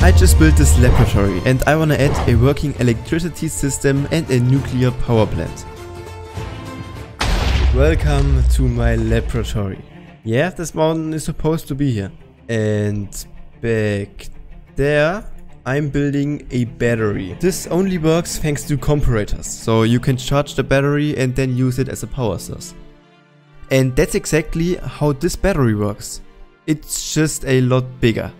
I just built this laboratory and I wanna add a working electricity system and a nuclear power plant. Welcome to my laboratory. Yeah, this mountain is supposed to be here. And back there, I'm building a battery. This only works thanks to comparators, so you can charge the battery and then use it as a power source. And that's exactly how this battery works. It's just a lot bigger.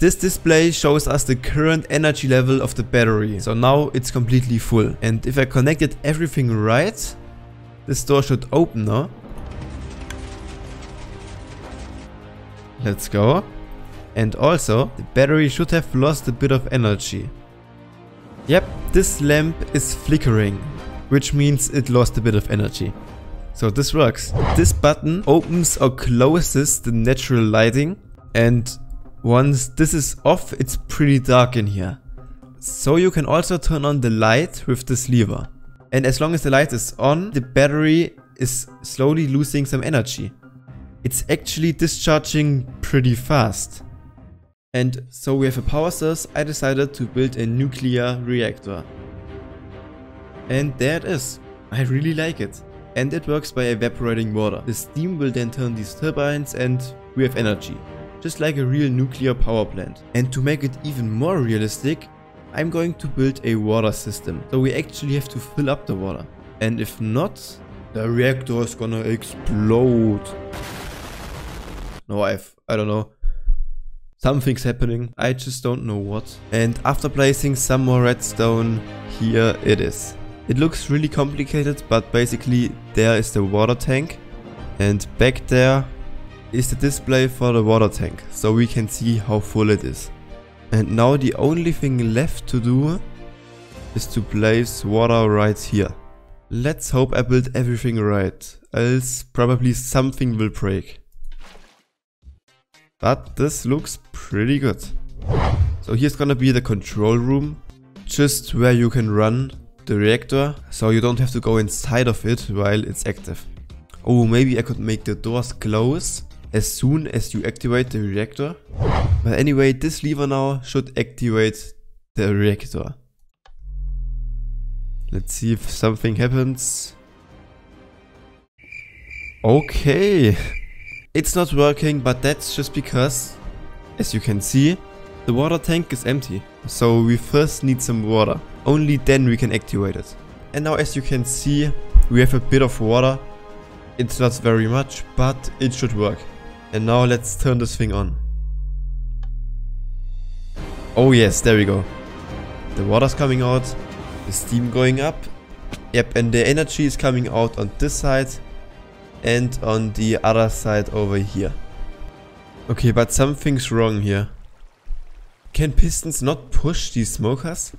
This display shows us the current energy level of the battery, so now it's completely full. And if I connected everything right, this door should open now. Let's go. And also, the battery should have lost a bit of energy. Yep, this lamp is flickering, which means it lost a bit of energy. So this works. This button opens or closes the natural lighting and once this is off, it's pretty dark in here. So you can also turn on the light with this lever. And as long as the light is on, the battery is slowly losing some energy. It's actually discharging pretty fast. And so we have a power source, I decided to build a nuclear reactor. And there it is. I really like it. And it works by evaporating water. The steam will then turn these turbines and we have energy just like a real nuclear power plant. And to make it even more realistic, I'm going to build a water system. So we actually have to fill up the water. And if not, the reactor is gonna explode. No, I've, I don't know. Something's happening, I just don't know what. And after placing some more redstone, here it is. It looks really complicated, but basically there is the water tank. And back there is the display for the water tank, so we can see how full it is. And now the only thing left to do is to place water right here. Let's hope I built everything right, else probably something will break. But this looks pretty good. So here's gonna be the control room, just where you can run the reactor, so you don't have to go inside of it while it's active. Oh, maybe I could make the doors close as soon as you activate the reactor. But anyway, this lever now should activate the reactor. Let's see if something happens. Okay. It's not working, but that's just because, as you can see, the water tank is empty. So we first need some water. Only then we can activate it. And now as you can see, we have a bit of water. It's not very much, but it should work. And now let's turn this thing on. Oh yes, there we go. The water's coming out, the steam going up. Yep, and the energy is coming out on this side and on the other side over here. Okay, but something's wrong here. Can pistons not push these smokers?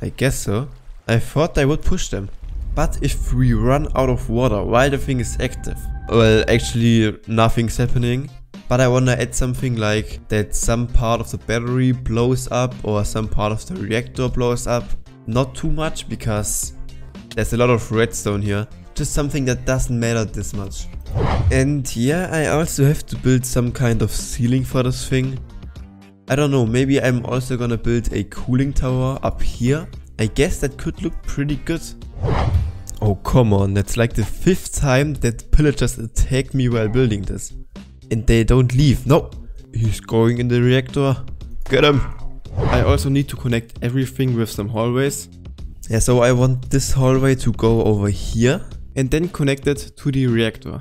I guess so. I thought I would push them. But if we run out of water while the thing is active, well, actually nothing's happening. But I wanna add something like that some part of the battery blows up or some part of the reactor blows up. Not too much because there's a lot of redstone here. Just something that doesn't matter this much. And yeah, I also have to build some kind of ceiling for this thing. I don't know, maybe I'm also gonna build a cooling tower up here. I guess that could look pretty good. Oh come on, that's like the fifth time that pillagers attack me while building this. And they don't leave. No, he's going in the reactor. Get him. I also need to connect everything with some hallways. Yeah, so I want this hallway to go over here and then connect it to the reactor.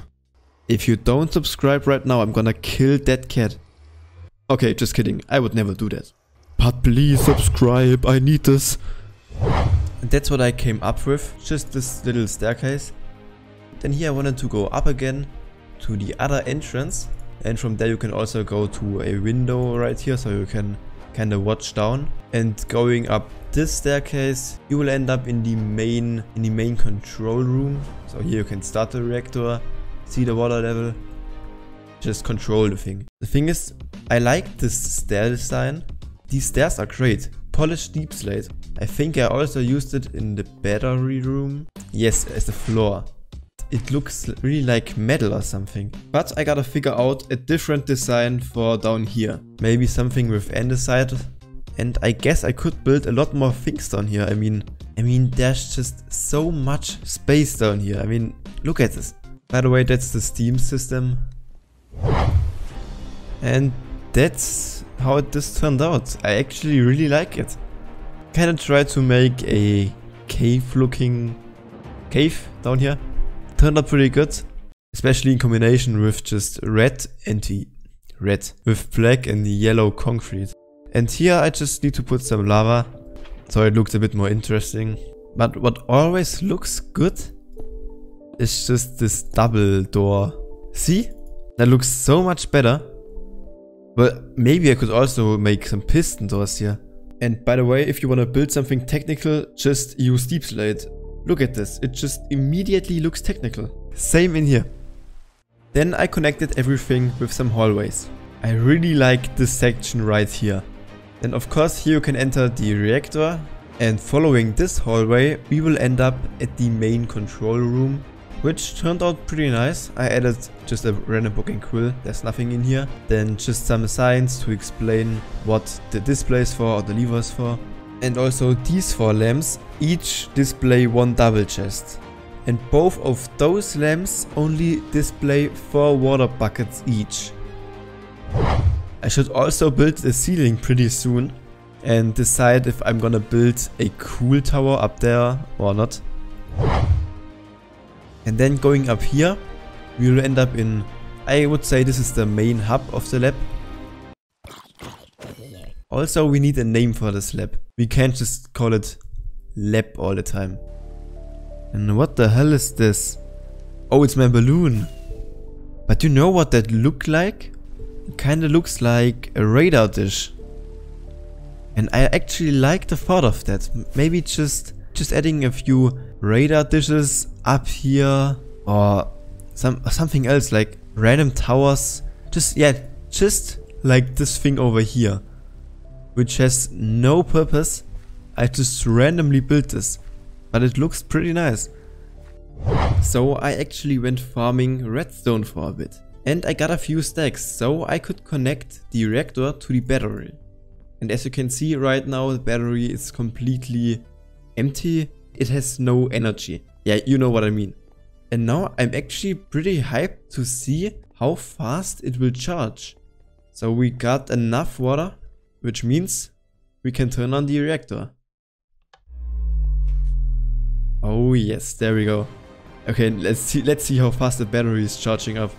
If you don't subscribe right now, I'm gonna kill that cat. Okay, just kidding. I would never do that. But please subscribe. I need this. And that's what I came up with, just this little staircase. Then here I wanted to go up again to the other entrance. And from there you can also go to a window right here, so you can kind of watch down. And going up this staircase, you will end up in the main in the main control room. So here you can start the reactor, see the water level, just control the thing. The thing is, I like this stair design. These stairs are great polished deep slate. I think I also used it in the battery room. Yes, as a floor. it looks really like metal or something. But I gotta figure out a different design for down here. Maybe something with andesite. And I guess I could build a lot more things down here. I mean, I mean, there's just so much space down here. I mean, look at this. By the way, that's the Steam system. And that's how this turned out. I actually really like it. Kinda tried to make a cave looking cave down here. Turned out pretty good. Especially in combination with just red and red with black and yellow concrete. And here I just need to put some lava so it looks a bit more interesting. But what always looks good is just this double door. See? That looks so much better. But maybe I could also make some piston doors here. And by the way, if you want to build something technical, just use deep slate. Look at this, it just immediately looks technical. Same in here. Then I connected everything with some hallways. I really like this section right here. Then of course here you can enter the reactor and following this hallway we will end up at the main control room which turned out pretty nice. I added just a random book and quill, there's nothing in here. Then just some signs to explain what the display is for or the lever is for. And also these four lamps each display one double chest. And both of those lamps only display four water buckets each. I should also build the ceiling pretty soon and decide if I'm gonna build a cool tower up there or not. And then going up here, we will end up in, I would say this is the main hub of the lab. Also, we need a name for this lab. We can't just call it lab all the time. And what the hell is this? Oh, it's my balloon. But you know what that looked like? It kinda looks like a radar dish. And I actually like the thought of that. Maybe just just adding a few radar dishes up here or some something else like random towers. Just yeah, just like this thing over here, which has no purpose. I just randomly built this, but it looks pretty nice. So I actually went farming redstone for a bit. And I got a few stacks, so I could connect the reactor to the battery. And as you can see right now, the battery is completely empty it has no energy. Yeah, you know what I mean. And now I'm actually pretty hyped to see how fast it will charge. So we got enough water, which means we can turn on the reactor. Oh yes, there we go. Okay, let's see let's see how fast the battery is charging up.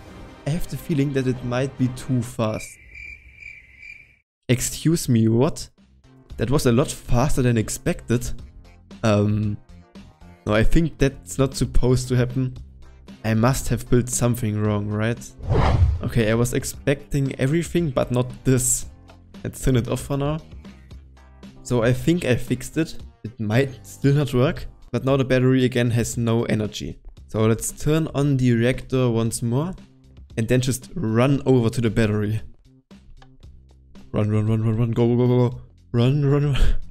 I have the feeling that it might be too fast. Excuse me, what? That was a lot faster than expected. Um, no, I think that's not supposed to happen. I must have built something wrong, right? Okay, I was expecting everything, but not this. Let's turn it off for now. So I think I fixed it. It might still not work, but now the battery again has no energy. So let's turn on the reactor once more and then just run over to the battery. Run, run, run, run, run, go, go, go, go. Run, run, run.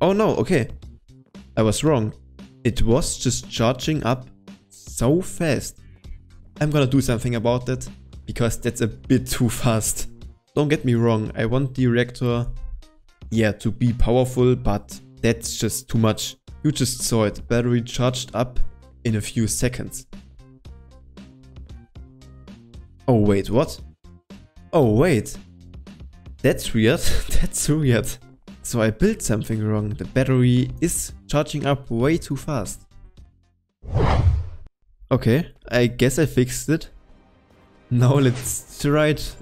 Oh no, okay. I was wrong. It was just charging up so fast. I'm gonna do something about that, because that's a bit too fast. Don't get me wrong, I want the reactor, yeah, to be powerful, but that's just too much. You just saw it, battery charged up in a few seconds. Oh wait, what? Oh wait. That's weird, that's weird. So I built something wrong. The battery is charging up way too fast. Okay, I guess I fixed it. Now let's try it.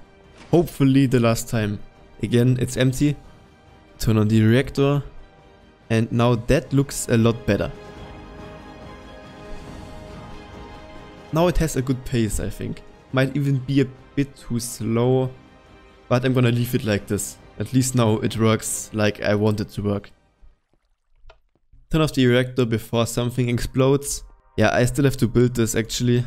Hopefully the last time. Again, it's empty. Turn on the reactor. And now that looks a lot better. Now it has a good pace, I think. Might even be a bit too slow. But I'm gonna leave it like this. At least now it works like I want it to work. Turn off the reactor before something explodes. Yeah, I still have to build this actually.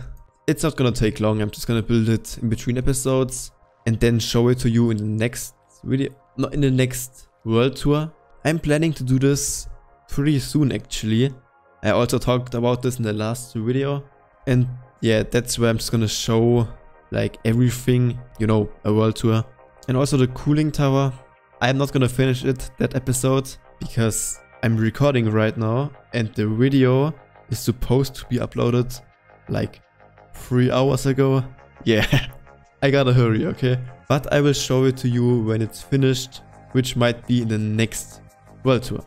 It's not gonna take long, I'm just gonna build it in between episodes and then show it to you in the next video, not in the next world tour. I'm planning to do this pretty soon actually. I also talked about this in the last video. And yeah, that's where I'm just gonna show like everything, you know, a world tour. And also the cooling tower. I'm not gonna finish it, that episode, because I'm recording right now and the video is supposed to be uploaded like three hours ago. Yeah, I gotta hurry, okay? But I will show it to you when it's finished, which might be in the next world tour.